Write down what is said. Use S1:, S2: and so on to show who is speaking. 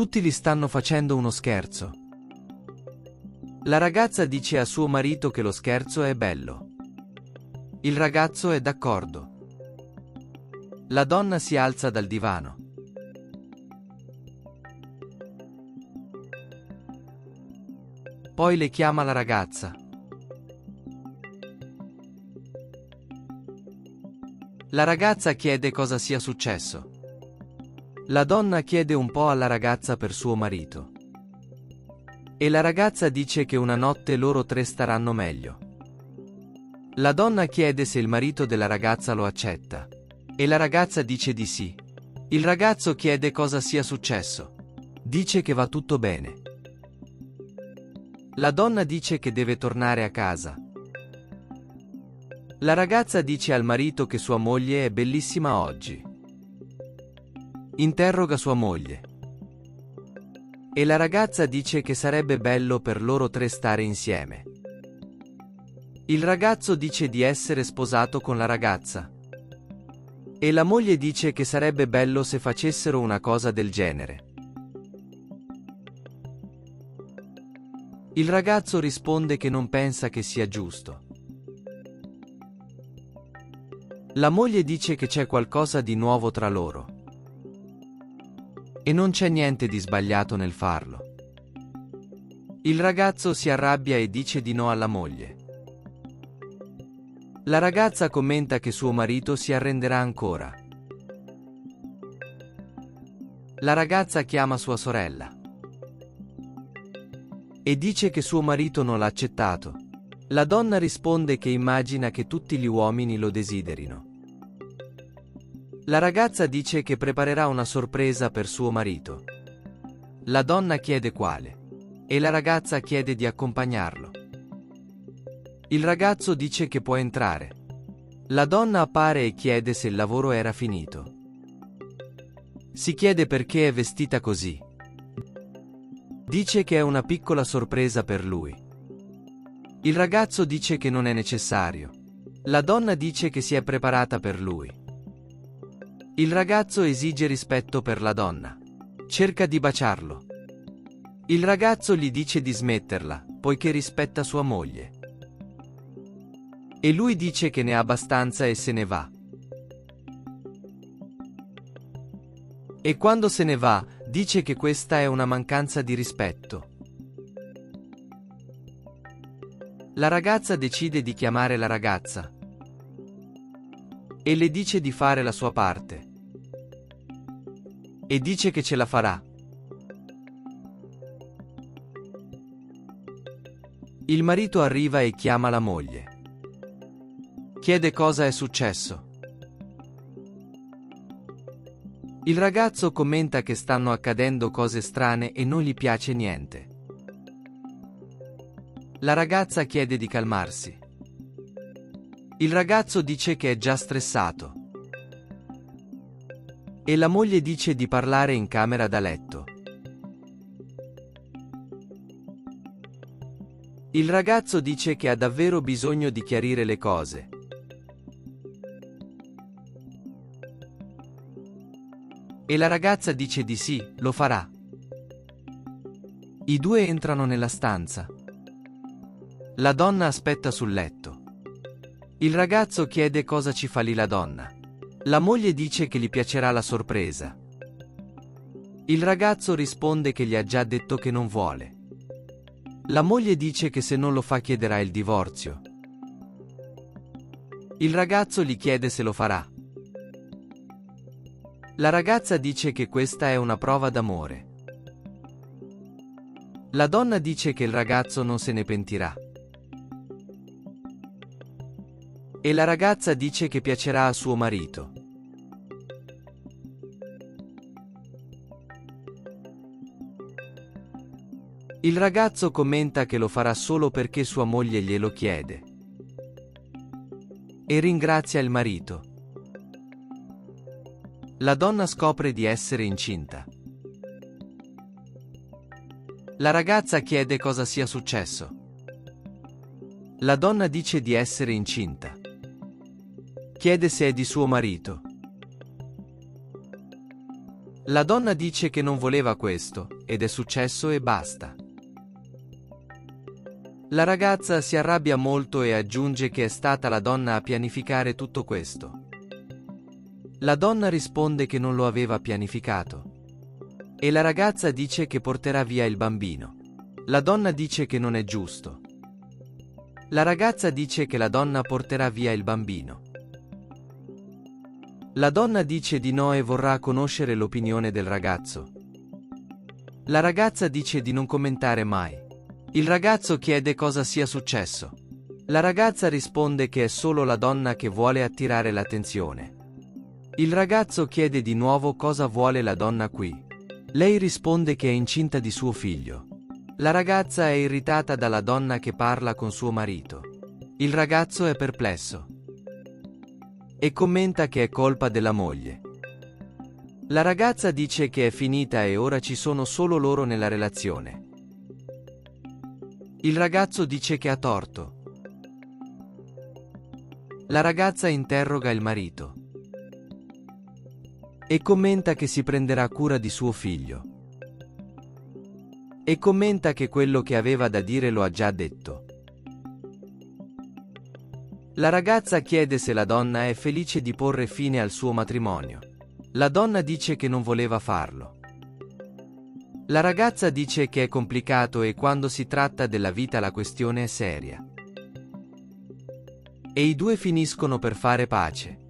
S1: Tutti gli stanno facendo uno scherzo. La ragazza dice a suo marito che lo scherzo è bello. Il ragazzo è d'accordo. La donna si alza dal divano. Poi le chiama la ragazza. La ragazza chiede cosa sia successo. La donna chiede un po' alla ragazza per suo marito. E la ragazza dice che una notte loro tre staranno meglio. La donna chiede se il marito della ragazza lo accetta. E la ragazza dice di sì. Il ragazzo chiede cosa sia successo. Dice che va tutto bene. La donna dice che deve tornare a casa. La ragazza dice al marito che sua moglie è bellissima oggi. Interroga sua moglie. E la ragazza dice che sarebbe bello per loro tre stare insieme. Il ragazzo dice di essere sposato con la ragazza. E la moglie dice che sarebbe bello se facessero una cosa del genere. Il ragazzo risponde che non pensa che sia giusto. La moglie dice che c'è qualcosa di nuovo tra loro. E non c'è niente di sbagliato nel farlo. Il ragazzo si arrabbia e dice di no alla moglie. La ragazza commenta che suo marito si arrenderà ancora. La ragazza chiama sua sorella. E dice che suo marito non l'ha accettato. La donna risponde che immagina che tutti gli uomini lo desiderino. La ragazza dice che preparerà una sorpresa per suo marito. La donna chiede quale. E la ragazza chiede di accompagnarlo. Il ragazzo dice che può entrare. La donna appare e chiede se il lavoro era finito. Si chiede perché è vestita così. Dice che è una piccola sorpresa per lui. Il ragazzo dice che non è necessario. La donna dice che si è preparata per lui. Il ragazzo esige rispetto per la donna. Cerca di baciarlo. Il ragazzo gli dice di smetterla, poiché rispetta sua moglie. E lui dice che ne ha abbastanza e se ne va. E quando se ne va, dice che questa è una mancanza di rispetto. La ragazza decide di chiamare la ragazza e le dice di fare la sua parte. E dice che ce la farà. Il marito arriva e chiama la moglie. Chiede cosa è successo. Il ragazzo commenta che stanno accadendo cose strane e non gli piace niente. La ragazza chiede di calmarsi. Il ragazzo dice che è già stressato. E la moglie dice di parlare in camera da letto. Il ragazzo dice che ha davvero bisogno di chiarire le cose. E la ragazza dice di sì, lo farà. I due entrano nella stanza. La donna aspetta sul letto. Il ragazzo chiede cosa ci fa lì la donna. La moglie dice che gli piacerà la sorpresa. Il ragazzo risponde che gli ha già detto che non vuole. La moglie dice che se non lo fa chiederà il divorzio. Il ragazzo gli chiede se lo farà. La ragazza dice che questa è una prova d'amore. La donna dice che il ragazzo non se ne pentirà. E la ragazza dice che piacerà a suo marito. Il ragazzo commenta che lo farà solo perché sua moglie glielo chiede. E ringrazia il marito. La donna scopre di essere incinta. La ragazza chiede cosa sia successo. La donna dice di essere incinta. Chiede se è di suo marito. La donna dice che non voleva questo, ed è successo e basta. La ragazza si arrabbia molto e aggiunge che è stata la donna a pianificare tutto questo. La donna risponde che non lo aveva pianificato. E la ragazza dice che porterà via il bambino. La donna dice che non è giusto. La ragazza dice che la donna porterà via il bambino. La donna dice di no e vorrà conoscere l'opinione del ragazzo. La ragazza dice di non commentare mai. Il ragazzo chiede cosa sia successo. La ragazza risponde che è solo la donna che vuole attirare l'attenzione. Il ragazzo chiede di nuovo cosa vuole la donna qui. Lei risponde che è incinta di suo figlio. La ragazza è irritata dalla donna che parla con suo marito. Il ragazzo è perplesso e commenta che è colpa della moglie. La ragazza dice che è finita e ora ci sono solo loro nella relazione. Il ragazzo dice che ha torto. La ragazza interroga il marito e commenta che si prenderà cura di suo figlio. E commenta che quello che aveva da dire lo ha già detto. La ragazza chiede se la donna è felice di porre fine al suo matrimonio. La donna dice che non voleva farlo. La ragazza dice che è complicato e quando si tratta della vita la questione è seria. E i due finiscono per fare pace.